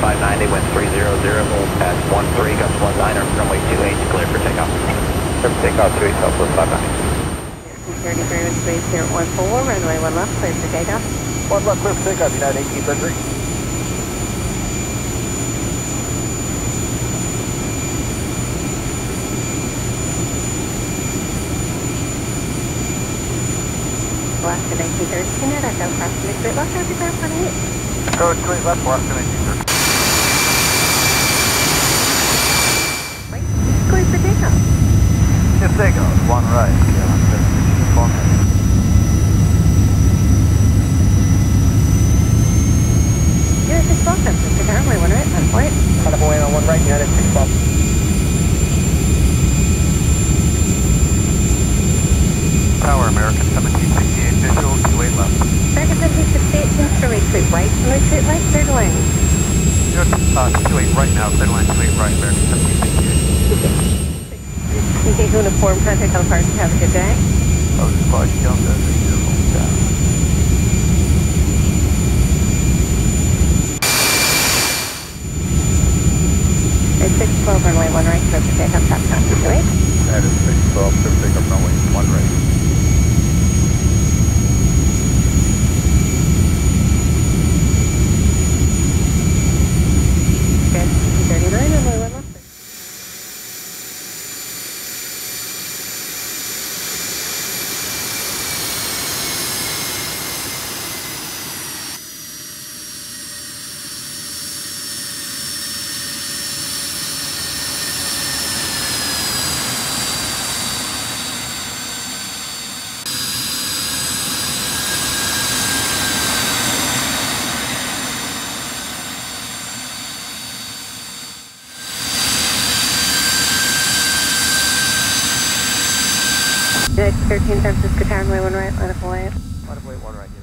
59, they went 300, hold past 13, guts 19, or runway 28, clear for takeoff. Clear for takeoff, 3 south, 59. 33 with space here at 14, runway 1 left, clear for takeoff. 1 left, clear for takeoff, United 18 Victory. Alaska 1913 Echo, crossing the grid left, after 28. Code 3 left, Alaska 1913. If takeoff, one right, yeah, that's one Unit 6 welcome, Mr. Conway, 1 right, 1 point. Out of way on one right, United 612. Tower, American 1768, visual 2 8 left. American 1768 seems to retreat right, and retreat right, clear to landing. You're uh, 2 8 right now, clear to line 2 8 right, American 1768. Engage uniform, contact all parties, have a good day. I was quite young, that's a beautiful town. It's 612, runway 1 right, clear for takeoff, top down, 2 8. That is 612, clear for takeoff, runway 1 right. Good, 39, runway 1 left. Unit 13, San Francisco Tower, runway 1 right, line up away. Out of way one right.